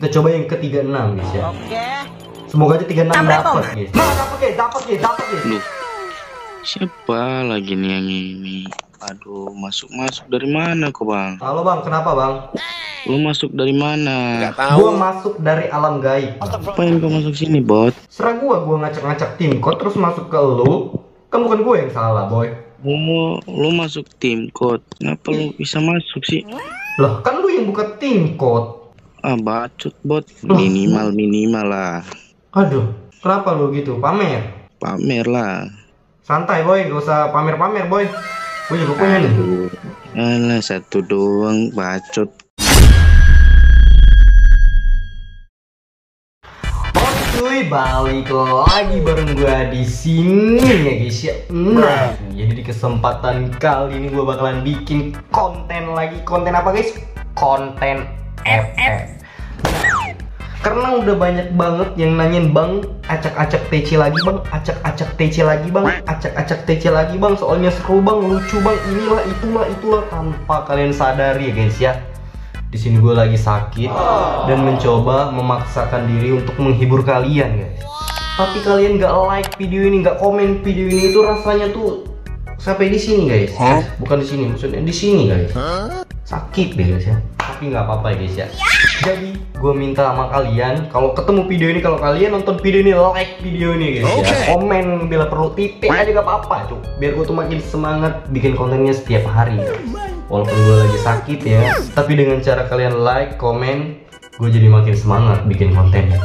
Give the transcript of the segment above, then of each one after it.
Kita coba yang ke-36 guys ya. Oke. Semoga aja 36 Assalamualaikum. dapat guys. Nah, dapat guys, dapat guys, dapat guys. Loh, siapa lagi nih yang ini? Aduh, masuk-masuk dari mana kok bang? Halo Bang, kenapa Bang? Lu masuk dari mana? Gua masuk dari alam gaib. Ngapain kau masuk sini bot? Serah gua, gua ngacak-ngacak tim kok terus masuk ke lu. Kan bukan gua yang salah, boy. Oh, lu masuk tim code. Kenapa lu bisa masuk sih? Lah, kan lu yang buka tim code. Ah, bacot bot. Minimal minimal lah. Aduh, kenapa lu gitu? Pamer. Pamer lah. Santai, boy. Gak usah pamer-pamer, boy. Gue juga punya nih. Alah, satu doang bacot. Oke cuy, balik lagi bareng gua di sini ya guys ya. Nah, jadi di kesempatan kali ini gua bakalan bikin konten lagi. Konten apa guys? Konten FF. Karena udah banyak banget yang nanyain bang acak-acak TC lagi bang, acak-acak TC lagi bang, acak-acak TC lagi bang. Soalnya seru bang, lucu bang, inilah itulah itulah tanpa kalian sadari ya guys ya. Di sini gue lagi sakit dan mencoba memaksakan diri untuk menghibur kalian guys. Tapi kalian nggak like video ini, nggak komen video ini itu rasanya tuh sampai di sini guys. Bukan di sini, maksudnya di sini guys. Sakit deh guys ya. Tapi nggak apa-apa guys ya. Jadi gue minta sama kalian kalau ketemu video ini kalau kalian nonton video ini like video ini guys ya. Komen bila perlu titik aja gak apa-apa cuy. Biar gue tuh makin semangat bikin kontennya setiap hari. Walaupun gue lagi sakit ya, tapi dengan cara kalian like, komen, gue jadi makin semangat bikin kontennya.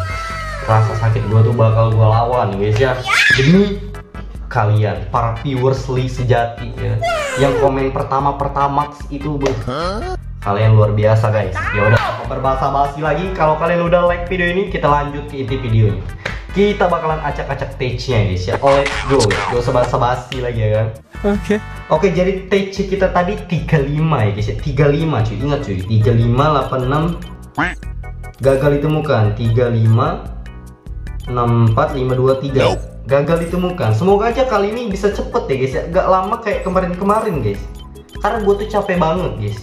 Rasa sakit gue tuh bakal gue lawan guys ya. Demi kalian para viewers li sejati ya. Yang komen pertama pertama itu beuh, kalian luar biasa guys. Ya udah tanpa berbahasa-basi lagi. Kalau kalian udah like video ini kita lanjut ke inti videonya. Kita bakalan acak-acak stage-nya guys ya. Oh, let's go. Gak usah basa-basi lagi ya kan? Oke. Oke jadi TC kita tadi 35 ya guys ya. 35 cuy. Ingat cuy. 35 86 gagal ditemukan. 35 64 523 gagal ditemukan. Semoga aja kali ini bisa cepet ya guys ya. Gak lama kayak kemarin-kemarin guys. Karena gue tuh capek banget guys.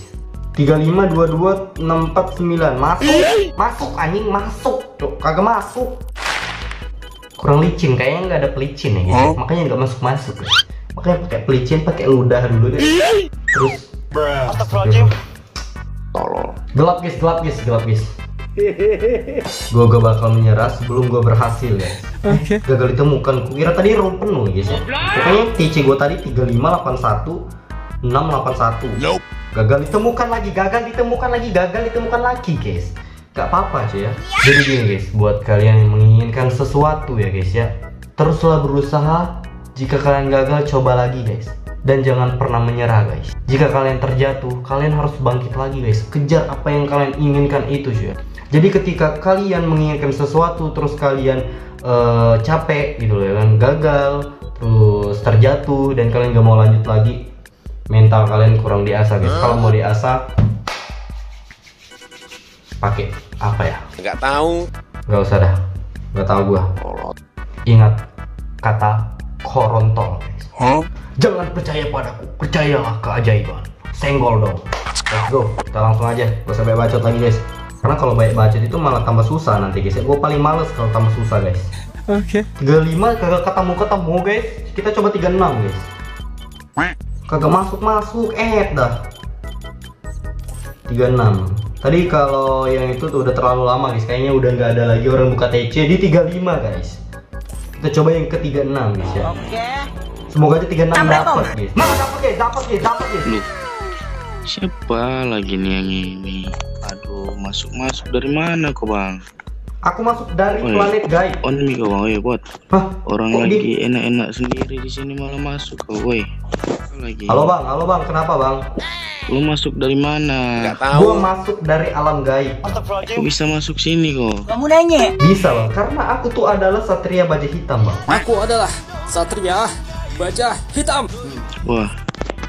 35 22 649 masuk masuk anjing masuk Cuk, kagak masuk. Kurang licin kayaknya nggak ada pelicin ya guys. Makanya nggak masuk masuk guys. Makanya pakai pelicin pakai ludah dulu deh. Terus Tolol. gelap guys gelap guys gelap guys gue gak bakal menyerah sebelum gue berhasil ya. Oke. gagal ditemukan. Kukira tadi room penuh guys ya. Pokoknya TC gue tadi 3581 681 gagal ditemukan lagi gagal ditemukan lagi gagal ditemukan lagi guys. Gak apa-apa sih ya. Jadi gini guys buat kalian yang menginginkan sesuatu ya guys ya. Teruslah berusaha. Jika kalian gagal coba lagi guys dan jangan pernah menyerah guys. Jika kalian terjatuh kalian harus bangkit lagi guys. Kejar apa yang kalian inginkan itu cuy. Jadi ketika kalian menginginkan sesuatu terus kalian eh, capek gitu loh ya kan? Gagal terus terjatuh dan kalian gak mau lanjut lagi mental kalian kurang diasah guys. Kalau mau diasah pakai apa ya? Nggak tahu. Nggak usah dah. Nggak tahu gua. Ingat kata korontol. Guys jangan percaya padaku. Percayalah keajaiban. Senggol dong. Let's go. Kita langsung aja. Gak usah banyak bacot lagi guys. Karena kalau banyak bacot itu malah tambah susah nanti guys. Gue paling males kalau tambah susah guys. Oke. 35 kagak ketemu ketemu guys. Kita coba 36 guys. Kagak masuk masuk eh dah. 36 tadi kalau yang itu tuh udah terlalu lama guys. Kayaknya udah nggak ada lagi orang buka TC di 35 guys kita coba yang ke 36 guys ya Oke. semoga aja 36 Assalamualaikum. dapat guys nah dapat guys dapat guys dapat guys Loh, siapa lagi nih yang ini? Aduh, masuk-masuk dari mana kok bang? aku masuk dari Oh, iya. planet gaib On nih kok bang, oh ya buat Hah? orang Kok lagi enak-enak sendiri di sini malah masuk kok, woi. Lagi. halo bang halo bang kenapa bang Lu masuk dari mana? nggak tahu gua masuk dari alam gaib Kok bisa masuk sini kok? Kamu nanya. bisa bang karena aku tuh adalah satria baja hitam bang Aku adalah Satria Baja Hitam. Wah,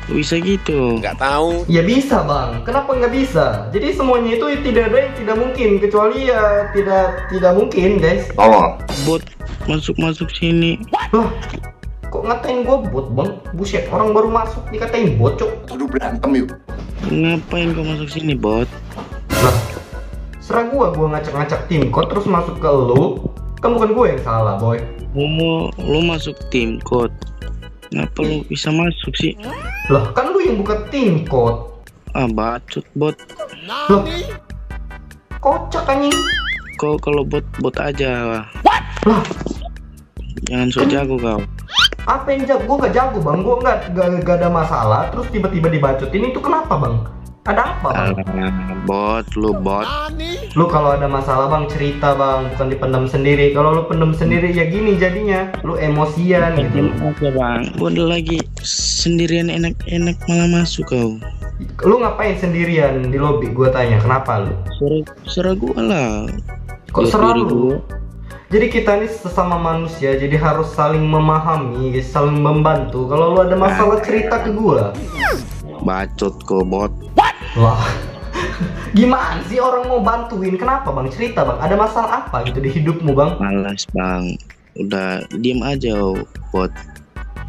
bisa gitu? nggak tahu Ya bisa bang, kenapa nggak bisa? Jadi semuanya itu tidak ada yang tidak mungkin kecuali ya tidak tidak mungkin guys. Bot masuk-masuk sini. Lah, kok ngatain gue bot bang? Buset, orang baru masuk dikatain bot cok. Aduh berantem yuk Ngapain kau masuk sini, bot? Lah, serah gua gua ngacak-ngacak tim kok terus masuk ke lu kan bukan gue yang salah boy Oh, lu masuk tim code. Kenapa lu bisa masuk sih? lah kan lu yang buka tim code Ah, bacot bot. loh kocak anjing Kau kalau bot bot aja. lah Jangan sok jago kau. Apa yang jago? Gue gak jago bang. Gue nggak nggak nggak ada masalah. Terus tiba-tiba dibacotin itu kenapa bang? Ada apa bang? Alah, bot lu bot. lu kalau ada masalah bang cerita bang. Bukan dipendam sendiri. Kalau lu pendam sendiri ya gini jadinya. Lu emosian gitu. Oke bang, udah lagi sendirian enak-enak malah masuk kau. lu ngapain sendirian di lobby? Gue tanya kenapa lu? Serah, serah gua lah. kok serah lu. Jadi kita ini sesama manusia jadi harus saling memahami guys, saling membantu kalau lu ada masalah cerita ke gua Bacot kau bot. wah gimana sih orang mau bantuin kenapa bang cerita bang ada masalah apa gitu di hidupmu bang Malas bang. Udah diem aja bot.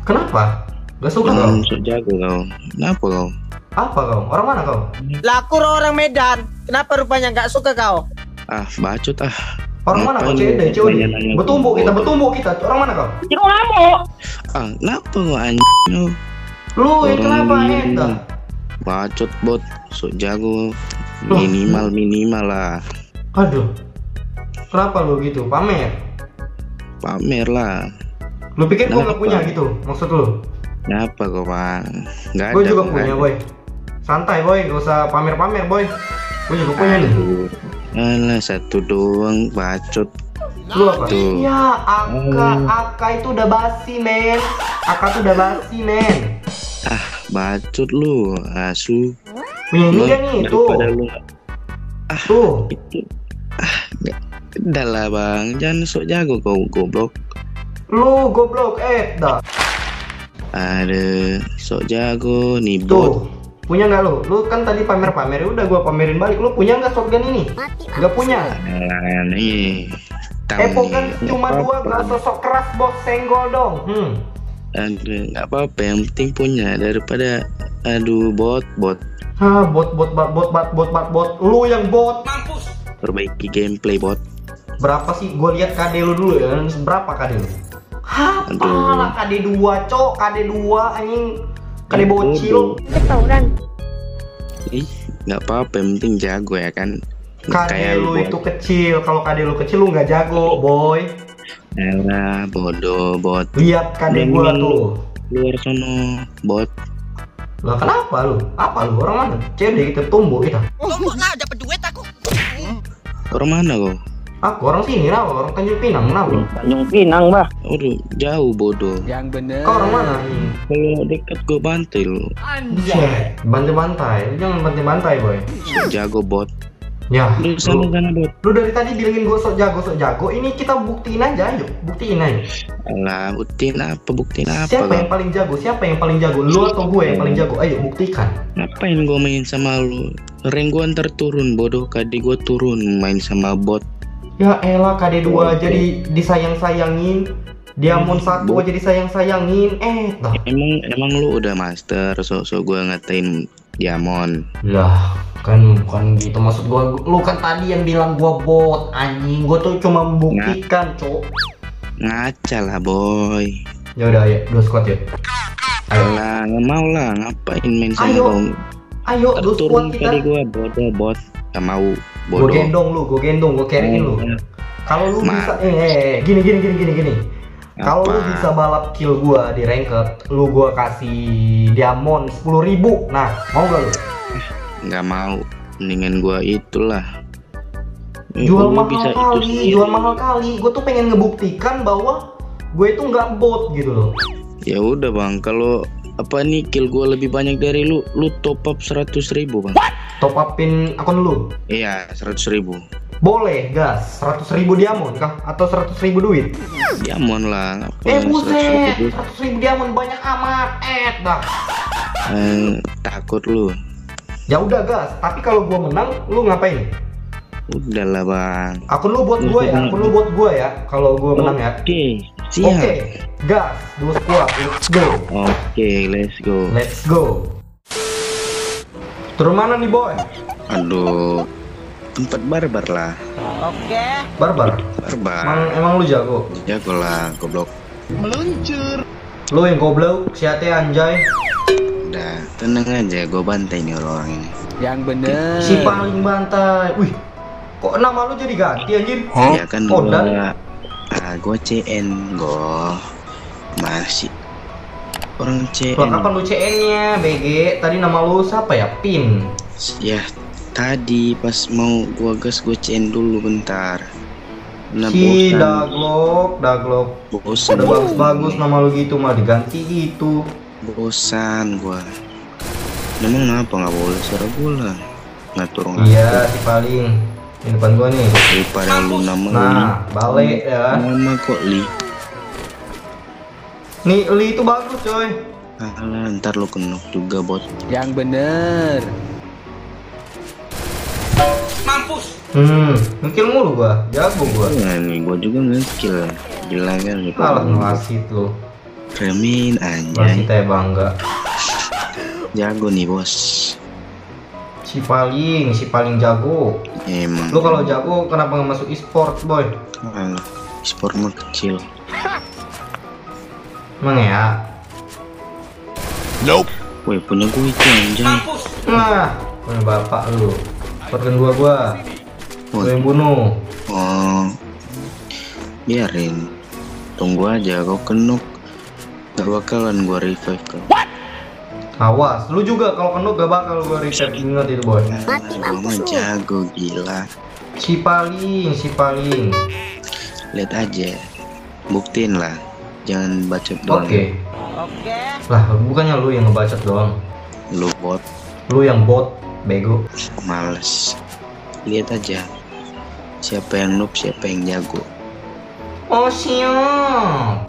kenapa gak suka kau sok jago kau. Kenapa kau? apa kau orang mana kau Lah aku orang Medan. Kenapa rupanya nggak suka kau? Ah, bacot ah. Orang mana kau cede nanya-nanya bertumbuk gua? kita bertumbuk kita orang mana kau Ah, kenapa kau anjing lu? lu yang Orang kenapa ini. eta Bacot bot, sok jago. Minimal minimal lah. aduh kenapa lu gitu pamer Pamer lah. lu pikir gua nggak punya gitu maksud lu Kenapa kau bang? Gak gue ada. juga Bang. punya boy santai boy gak usah pamer-pamer boy gue juga punya nih. Alah satu doang bacot. lu apa? Tuh. ya Aka. Hmm. Aka itu udah basi men. Aka tuh udah basi men. Ah, bacot lu, asu. ini Lu kan nih tuh. lu. Tuh. itu. Ah nggak udah lah bang. Jangan sok jago kau goblok. Lu goblok eh dah. Ada sok jago nih bot. tuh punya nggak lu? Lu kan tadi pamer-pamer ya udah gua pamerin balik. Lu punya nggak shotgun ini? Nggak punya? Alah, nih. Epo kan cuma dua gak sosok keras bos. Senggol dong. Hmm. Aduh, nggak apa-apa. Yang penting punya. Daripada aduh bot bot. Hah, bot bot bot bot bot bot bot bot. Lu yang bot. Perbaiki gameplay bot. Berapa sih? Gue lihat KD lu dulu ya. Berapa KD lu? Hah, Aduh. apalah KD 2 cok. KD 2 anjing KD bocil ih nggak apa-apa yang penting jago ya kan? KD lu Bot. itu kecil. Kalau KD lu kecil lu nggak jago boy. Alah, bodoh bot. Lihat KD gua tuh. luar sono bot. Lah kenapa lu? Apa lu? Orang mana? CD kita tumbuh kita. Tumbuk lah dapat duit aku. orang mana kau aku orang sini lah orang Tanjung Pinang kenapa lu Tanjung Pinang, Bah. Aduh, jauh bodoh. Yang bener. kau orang mana Kalau dekat gue bantai lu. Buset, bantai-bantai, Lu jangan bantai-bantai boy Sok jago bot. Ya, Lu sana lu, sana bot. lu dari tadi bilangin gue sok jago, sok jago Ini kita buktiin aja, ayo Buktiin aja Alah, buktiin apa? Buktiin apa Siapa kau? yang paling jago? Siapa yang paling jago? Lu atau gue yang paling jago? Ayo buktikan. Ngapain gue main sama lu? Rank gue ntar turun bodoh. Kadi gue turun main sama bot. Ya elah KD2 jadi disayang-sayangin. Diamond satu aja disayang-sayangin. Eh, dah. Emang emang lu udah master. So-so gue ngatain Diamond. Lah, kan bukan gitu maksud gue. Lu kan tadi yang bilang gue bot anjing. Gue tuh cuma membuktikan, cok. Ngaca lah boy. Ya udah, ayo dua squad ya. Ayo, Alah, nggak mau lah. Ngapain main sama Ayo, ayo dua squad turun kita. gue bodoh bot. Gak mau Gue bodoh. gendong lu, gue gendong, gue carryin lu. Oh, Kalau lu Ma- bisa, eh, eh, eh, gini, gini, gini, gini, gini. Kalau lu bisa balap kill gua di ranked, lu gua kasih diamond 10.000 ribu. Nah, mau gak lu? nggak mau mendingan gua itulah Jual gua mahal bisa itu kali, sendiri. jual mahal kali. Gue tuh pengen ngebuktikan bahwa gue itu nggak bot gitu loh. ya udah bang kalau apa nih kill gua lebih banyak dari lu lu top up seratus ribu bang Top upin akun lu. iya seratus ribu Boleh, gas. 100 ribu diamond kah? Atau 100 ribu duit? diamond lah apa Eh 100.000 buset? 100 ribu diamond banyak amat. Eh, dah. Eh, takut lu Ya udah gas. Tapi kalau gua menang, lu ngapain? udahlah bang Akun lu buat gue ya, akun lu buat gue ya. Kalau gua menang ya. oke Oke, siap gas, dua squad, let's go, oke let's go let's go. Turun mana nih boy? aduh tempat barbar lah Oke. Barbar. barbar Emang emang lu jago. jago lah goblok Lu yang goblok, siate anjay. udah tenang aja gue bantai nih orang-orang ini Yang bener. Si paling bantai. Wih. Kok nama lu jadi ganti anjir? ya kan Oh, gue CN gue masih orang CN kapan lu CN-nya, BG? Tadi nama lu siapa ya? Pin. ya tadi pas mau gua gas gue CN dulu bentar nah Si Daglok, Daglok. bosan Udah bagus-bagus nama lu gitu mah diganti gitu. bosan gua memang kenapa nggak boleh suara bola ngatur Iya, si paling. Di depan gua nih. daripada lu nama Nah, balik li ya. nama kok li Nih, Li itu bagus, coy. Alah, ntar lu kenok juga bot Yang bener. Hmm, ngekill mulu gua. Jago gua. nah nih gua juga ngekill gila kan nih Kalah ngewasit lu. Remin Wasit anjay saya bangga. jago nih bos Si paling, si paling jago. emang Lu kalau jago kenapa nggak masuk e-sport, boy? Alah, sport mah kecil Emang ya? Woi punya gue itu anjay Nah, punya bapak lu. Sportkan gua gua. Gua yang bunuh. Oh, biarin. Tunggu aja kau kenok. Gak bakalan gua revive kau. Awas, lu juga kalau kena gak bakal gua reset ingat itu boy. Gua mah jago gila. Si paling, si paling. Lihat aja. Buktiin lah. Jangan bacot Oke. doang. Oke. Lah, bukannya lu yang ngebacot doang. Lu bot Lu yang bot, bego. males. Lihat aja. Siapa yang noob, siapa yang jago. Oh siap.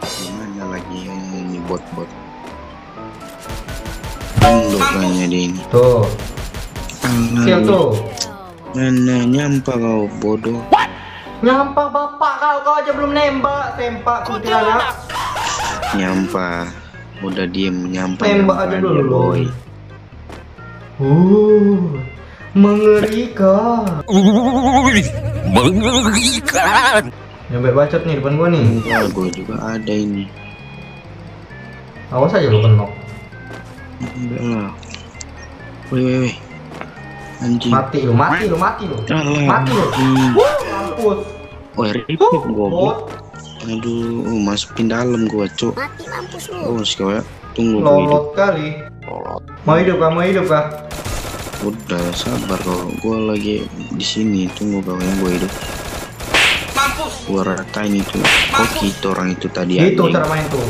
Gimana lagi ini bot-bot. Kayaknya dia ini. Tuh, siap tuh. Mana nyampa kau bodoh. Nyampah bapak kau, kau aja belum nembak, tempak kuntilanak. Nyampa. Udah diem nyampa. Tembak nyampa aja dia, dulu. boy. Uh, mengerikan. Nyampe bacot nih depan gua nih. Enggak, gue juga ada ini. Awas aja lu kenok. Enggak lah. Woi, woi, woi. Anjing. Mati lu, mati lu, mati lu. Alah. Mati lu. Wuh, mampus. Woi, ribet Huh, goblok. bot. Aduh, masukin dalam gua, cok. Oh, sekarang tunggu gua hidup. Lolot kali. Mau hidup kah? Mau hidup kah? Udah sabar kau. Gua lagi di sini. Tunggu yang gua hidup. Gua ratain itu. Oke, itu orang itu tadi anjing. cara main tuh.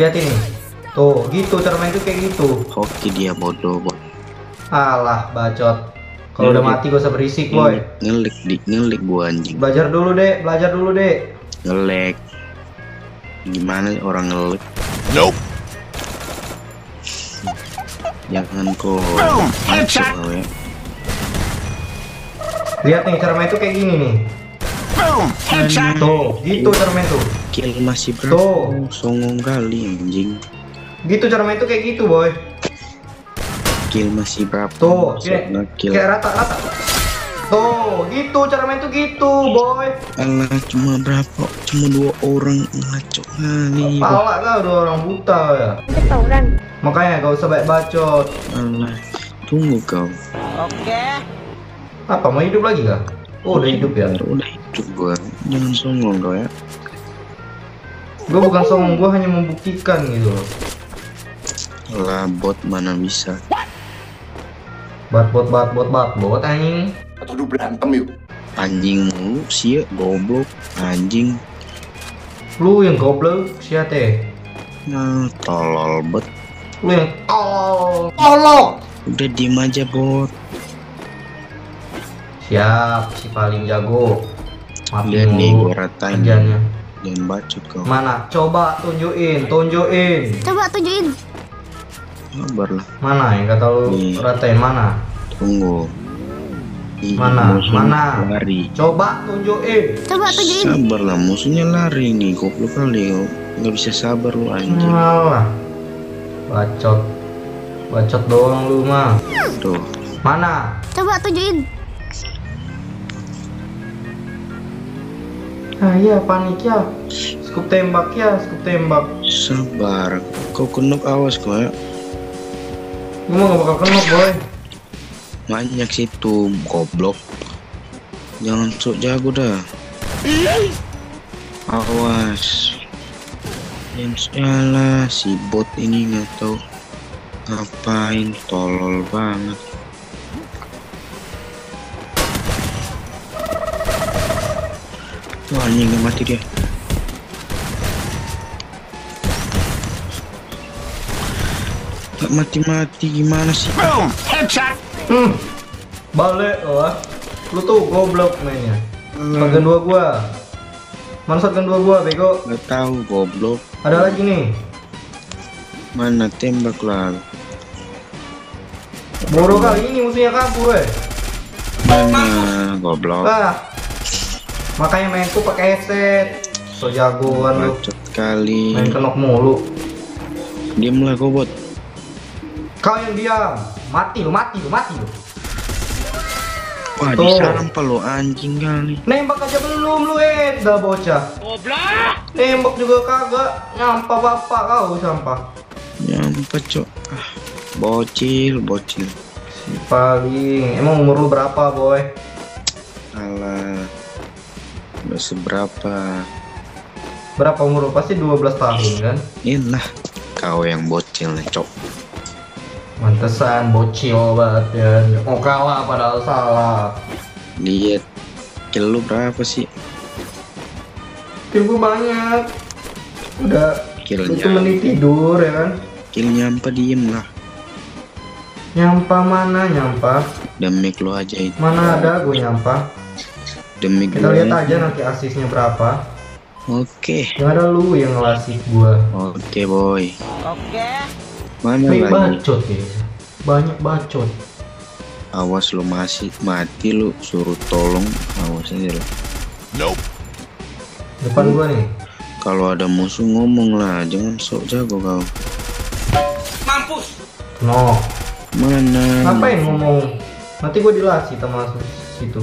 Lihat ini. Tuh, gitu cara main tuh kayak gitu. Hoki dia bodoh, bot. Alah, bacot. Kalau udah mati gak usah berisik, boy. Ngelik di ngelik gua anjing. Belajar dulu, Dek. Belajar dulu, Dek. Ngelek. Gimana orang ngelek? Jangan kau masuk kau ya. Lihat nih cara main tuh kayak gini nih. Tuh, gitu cara main tuh. Kill masih berapa? Tuh. Songong kali anjing. Gitu cara main tuh kayak gitu, boy. Kill masih berapa? Tuh, kayak, kill. kayak rata, rata. Tuh, gitu cara main tuh gitu, boy. Alah cuma berapa? Cuma dua orang ngaco kali. Pala kau udah orang buta ya. Makanya gak usah baik bacot. Alah, tunggu kau. Oke. Apa mau hidup lagi kah? Oh, udah hidup ya. Udah hidup gua. Jangan songong kau ya. Gue bukan sombong, gue hanya membuktikan gitu loh. Lah bot mana bisa? Bat bot bat bot bat bot anjing. Anjing mulu sih goblok anjing. Lu yang goblok siate. Nah, tolol bot. Lu yang tolol. Tolol. Udah diem aja bot. Siap, si paling jago. Lihat nih gua ratain. kerjanya. Jangan bacot kau. Mana? Coba tunjukin, tunjukin. Coba tunjukin. Sabar lah. Mana yang kata lu Nih. ratain mana? Tunggu. Ih, Mana? Mana? Lari. Coba tunjukin. Coba tunjukin. Sabar lah, musuhnya lari nih. Goblok kali kau. Nggak bisa sabar lu anjing. Malah. Bacot. Bacot doang lu mah. Tuh, Mana? Coba tunjukin. Ah iya panik ya. Scoop tembak ya, scoop tembak. Sabar. Kau kenok awas kau ya. Gue mau gak bakal kenok boy. Banyak situ goblok. Jangan sok jago dah. Awas. Yang salah si bot ini nggak tahu ngapain tolol banget. Wah anjing nggak mati dia. Gak mati-mati gimana sih? Hmm. Balik lo ah. Lu tuh goblok mainnya. Shotgun dua gua. Mana shotgun dua gua, bego? Gak tahu goblok. Ada lagi nih. Mana tembak lah. Bodoh kali ini musuhnya kabur, weh. Mana goblok. Ah. Makanya main tuh pakai headset. So jagoan lu. Kali. Main kenok mulu. Diam lah kau bot. Kau yang diam. Mati lu, mati lu, mati lu. Wah Tuh. disampah lo anjing kali. Nembak aja belum lu, eh. Dah bocah. Nembak juga kagak. Nyampah bapak kau sampah. Nyampe cok. Ah, bocil, bocil. Si paling. Emang umur lu berapa, boy? Alah. Gak seberapa. Berapa umur lu? Pasti 12 tahun kan? Inilah kau yang bocil nih cok. Mantesan bocil banget ya. Mau kalah padahal salah. Lihat. Kill lu berapa sih? Kill gue banyak. Udah Killnya. itu menit tidur ya kan? Kill nyampe diem lah. Nyampah mana nyampah? Demik lu aja itu. Mana ada gue nyampah? Demik Kita lihat aja nanti asisnya berapa. Oke. Yang ada lu yang ngelasih gua. Oke boy. Oke. Mana lagi? bacot ya. Banyak bacot. Awas lu masih mati lu suruh tolong awas aja lu. Depan gua nih. Kalau ada musuh ngomong lah, jangan sok jago kau. No. Mana? Ngapain ngomong? Nanti gua dilasih sama situ.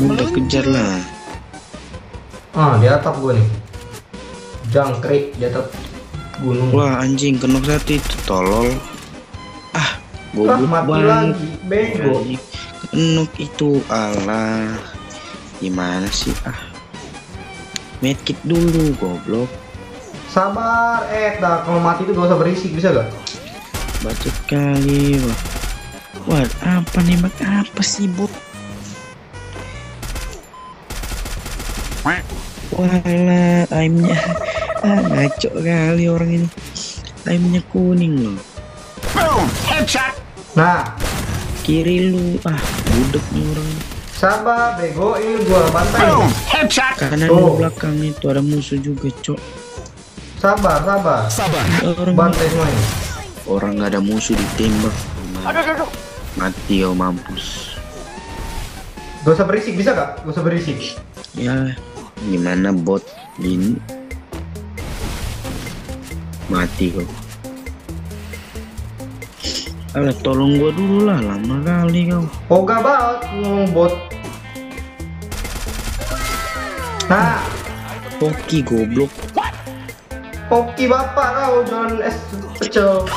Udah kejar lah. Ah, di atap gua nih. Jangkrik di atap gunung. Wah anjing kenok satu itu tolol. Ah, Ah, goblok mati lagi. Bego. Kenok itu alah. Gimana sih ah? Medkit dulu goblok. Sabar, eh, dah kalau mati itu gak usah berisik bisa gak? Bacot kali. Wah. Wah, apa nembak apa sih bot? Walah, aimnya ah, ngaco kali orang ini. Aimnya kuning loh. Nah, Kiri lu, ah, budek nih orang sabar, bego. Ini gua bantai. Kanan Tuh. lu belakang itu ada musuh juga, cok. Sabar, sabar. Orang Bantai semuanya. orang nggak ada musuh ditembak. Mati kau mampus. Gak usah berisik, bisa gak? Gak usah berisik. Ya, gimana bot ini? Mati kau. Alah, tolong gua dulu lah, lama kali kau. Poga banget ngomong bot. Nah, Poki goblok. Poki bapak kau jualan es pecel.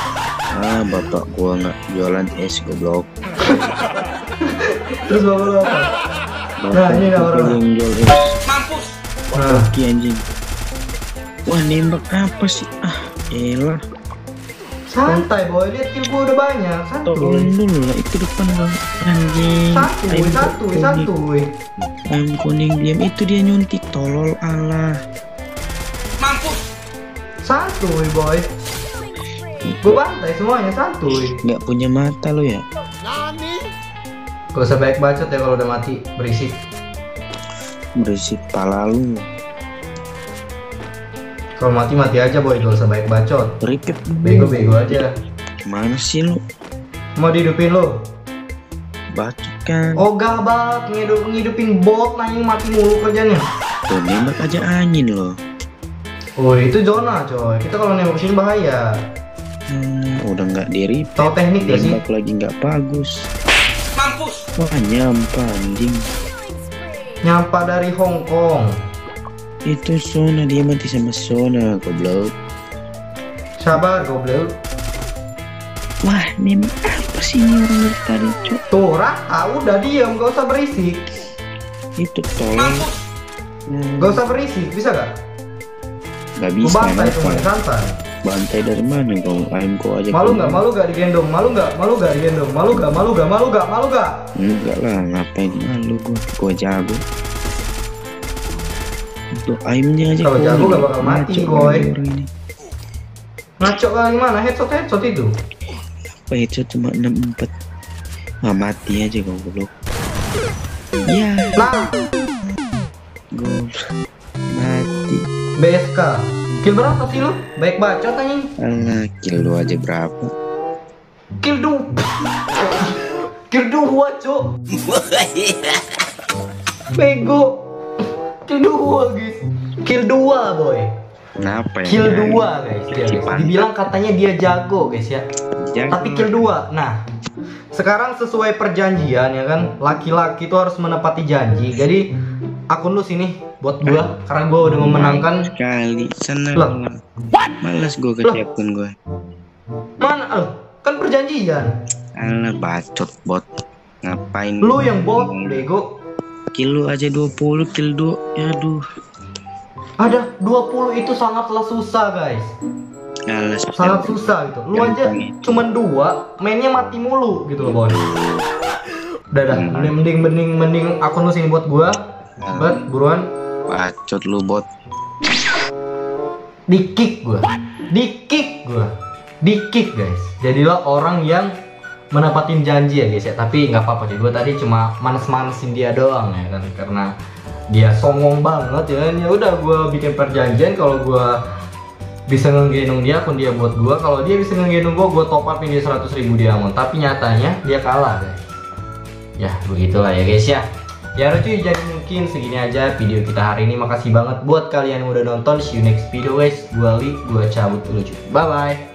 Ah, bapak gua nggak jualan es goblok. Terus bapak lu apa? Bapak Nah, ini orang. yang jual es. Nah, Poki anjing. Wah, nembak apa sih? Ah, elah. santai boy, lihat kill gua udah banyak, Tolong santuy. dulu lah, itu depan bang. Anjing. Santuy, Ayam santuy. Ayam kuning diam itu dia nyuntik tolol Allah. Santuy boy. Gua bantai semuanya santuy. Nggak punya mata lo ya? Gak usah baik bacot ya kalau udah mati, berisik. Berisik pala lu. Kalau mati mati aja boy, gak usah baik bacot. Ripip Bego-bego aja. Mana sih lu? Mau dihidupin lo? Bacot kan. Oh gabak, ngidup, ngidupin bot nanya mati mulu kerjanya. Tuh nembak aja angin lo. Oh itu zona coy, kita kalau nembak sini bahaya. Hmm, udah nggak diri Tahu teknik gak sih? tembak lagi nggak bagus wah nyampa anjing Nyampa dari Hong Kong. Itu Sona dia mati sama Sona goblok Sabar goblok. wah memang apa sih ini orang dari tadi cok Tuh, Raka udah diem, gak usah berisik. itu tolong Hmm, Gak usah berisik, bisa gak? Gue bisa bantai cuma santai. bantai dari mana kau ayam kau aja Malu nggak? Malu nggak digendong? Malu nggak? Malu nggak digendong? Malu nggak? Malu nggak? Malu nggak? Malu nggak? enggak lah ngapain malu gua gua jago untuk ayamnya aja Kalau jago gak bakal mati, ngaco boy. ini. Ngaco kali mana? Headshot headshot itu. apa headshot cuma 64 ah, mati aja kau goblok ya Nah, gol mati BSK. Kill berapa sih lu? Baik bacot anjing. alah kill lu aja berapa Kill dua. Kill dua, cok. Bego. Kill dua, guys. Kill dua, boy. kenapa ya Kill dua, guys. Dia, Si guys. Dibilang katanya dia jago, guys ya. Jago. Tapi kill dua. Nah, sekarang sesuai perjanjian ya kan, laki-laki itu harus menepati janji. Jadi akun lu sini buat gua karena gua udah memenangkan. sekali senang Lah. malas gua kasih akun gua Mana? Eh, kan perjanjian. alah bacot bot ngapain Lu yang bot, bego. Kill lu aja 20 kill du aduh. Ada 20 itu sangatlah susah, guys. alas Sangat susah gitu. Lu aja cuman dua, mainnya mati mulu gitu loh, boy. Udah dah, mending mending mending, mending akun lu sini buat gua. Bet, buruan. bacot lu bot. Di kick gua. Di kick gua. Di kick guys. Jadilah orang yang menepatin janji ya guys ya. Tapi nggak apa-apa sih. Gua tadi cuma manes-manesin dia doang ya kan. Karena dia songong banget ya kan. Ya udah gua bikin perjanjian. Kalau gua bisa ngegendong dia akun dia buat gua. Kalau dia bisa ngegendong gua gua top upin dia 100 ribu diamond. Tapi nyatanya dia kalah guys. Ya begitulah ya guys ya. Ya cuy jadi mungkin segini aja video kita hari ini. Makasih banget buat kalian yang udah nonton. See you next video guys. Gua Li gua cabut dulu bye bye